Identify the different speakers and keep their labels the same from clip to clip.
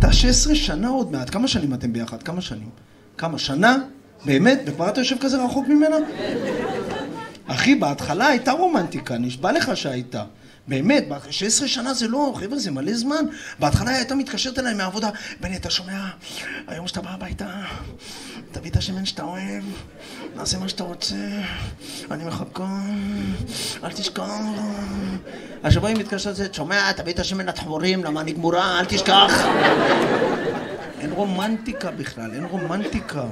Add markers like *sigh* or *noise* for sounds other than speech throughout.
Speaker 1: אתה 16 שנה עוד מעט, כמה שנים אתם ביחד? כמה שנים? כמה? שנה? באמת? וכבר אתה יושב כזה רחוק ממנה? אחי, בהתחלה הייתה רומנטיקה, נשבע לך שהייתה. באמת, 16 שנה זה לא, חבר'ה, זה מלא זמן. בהתחלה הייתה מתקשרת אליי מהעבודה, בני, אתה שומע? היום שאתה בא הביתה, תביא את השמן שאתה אוהב, נעשה מה שאתה רוצה, אני מחכה, אל תשכח. השבוע היא מתקשרת, שומע, תביא את השמן לדחורים, למה אני גמורה, אל תשכח. אין רומנטיקה בכלל, אין רומנטיקה.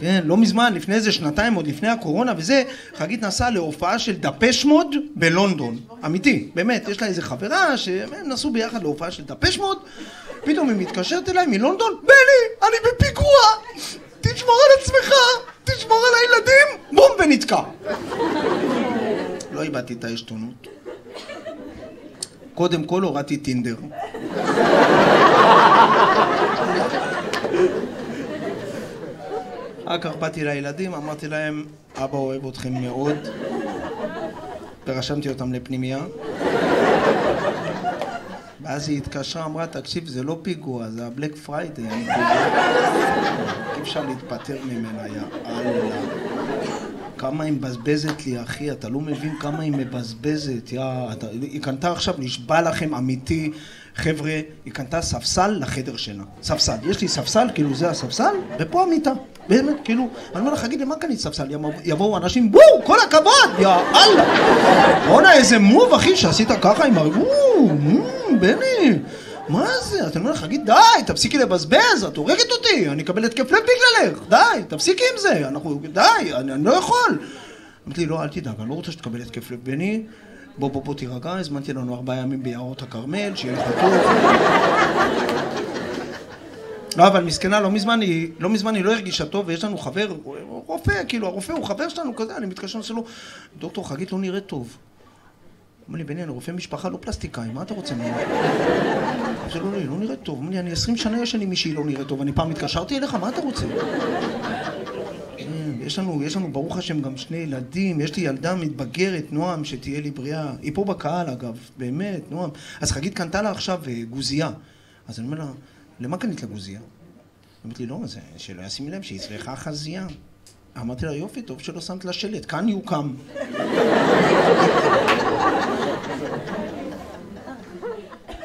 Speaker 1: כן, לא מזמן, לפני איזה שנתיים, עוד לפני הקורונה וזה, חגית נסעה להופעה של דפש מוד בלונדון. אמיתי, באמת, יש לה איזה חברה שהם נסעו ביחד להופעה של דפש מוד, פתאום היא מתקשרת אליי מלונדון, בני, אני בפיגוע! תשמור על עצמך, תשמור על הילדים! בום, ונתקע. לא איבדתי את העשתונות. קודם כל הורדתי טינדר. אחר כך באתי לילדים, אמרתי להם, אבא אוהב אתכם מאוד, ורשמתי אותם לפנימייה. ואז היא התקשרה, אמרה, תקשיב, זה לא פיגוע, זה הבלק פריידי. *laughs* אי אפשר להתפטר ממנה, יא אללה. כמה היא מבזבזת לי, אחי, אתה לא מבין כמה היא מבזבזת, יא... אתה... היא קנתה עכשיו, נשבע לכם, אמיתי, חבר'ה, היא קנתה ספסל לחדר שינה. ספסל. יש לי ספסל, כאילו זה הספסל, ופה המיטה. באמת, כאילו, אני אומר לך, חגיד לי, מה קנית ספסל? יבואו אנשים, בואו, כל הכבוד, יא אללה. בואנה, איזה מוב, אחי, שעשית ככה עם ה... בני. מה זה? אתה אומר לך, חגיד, די, תפסיקי לבזבז, את הורגת אותי, אני אקבל התקף לב בגללך, די, תפסיקי עם זה, אנחנו, די, אני, אני לא יכול. אמרתי לי, לא, אל תדאג, אני לא רוצה שתקבל התקף לב, בני, בוא, בוא, בוא תירגע, הזמנתי לנו ארבעה ימים ביערות הכרמל, שיהיה לך טוב. לא, אבל מסכנה, לא מזמן היא, לא מזמן היא לא הרגישה טוב, ויש לנו חבר, רופא, כאילו, הרופא הוא חבר שלנו כזה, אני מתקשר לשאול דוקטור חגית לא נראית טוב. אומר לי, בני, אני רופא משפחה, לא פלסטיקאי, מה אתה רוצה ממני? זה לא, לא נראית טוב. אומר לי, אני עשרים שנה ישן עם מישהי לא נראית טוב, אני פעם התקשרתי אליך, מה אתה רוצה? יש לנו, יש לנו, ברוך השם, גם שני ילדים, יש לי ילדה מתבגרת, נועם, שתהיה לי בריאה. היא פה בקהל, אגב, באמת, נועם. אז חגית קנתה לה עכשיו גוזייה. אז אני אומר לה, למה קנית לה גוזייה? אמרתי לי, לא, זה שלא ישים לב שהיא צריכה חזייה. אמרתי לה, יופי, טוב שלא שמת לה שלט, כאן יוקם.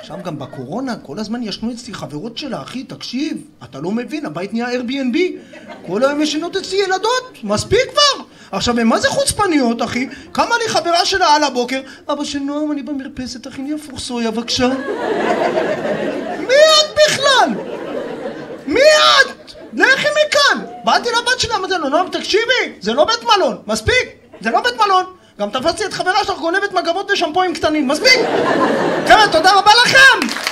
Speaker 1: עכשיו גם בקורונה, כל הזמן ישנו אצלי חברות שלה, אחי, תקשיב, אתה לא מבין, הבית נהיה Airbnb. כל היום ישנות אצלי ילדות, מספיק כבר. עכשיו, הן מה זה חוצפניות, אחי? קמה לי חברה שלה על הבוקר, אבא של נועם, אני במרפסת, אחי, נהיה פורסויה, בבקשה. מי את בכלל? מי את? לכי מכאן! באתי לבת שלה, אמרתי לו, נועם, תקשיבי, זה לא בית מלון, מספיק, זה לא בית מלון. גם תפסתי את חברה שלך גונבת מגבות ושמפויים קטנים, מספיק! חבר'ה, תודה רבה לכם!